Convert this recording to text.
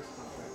this contract.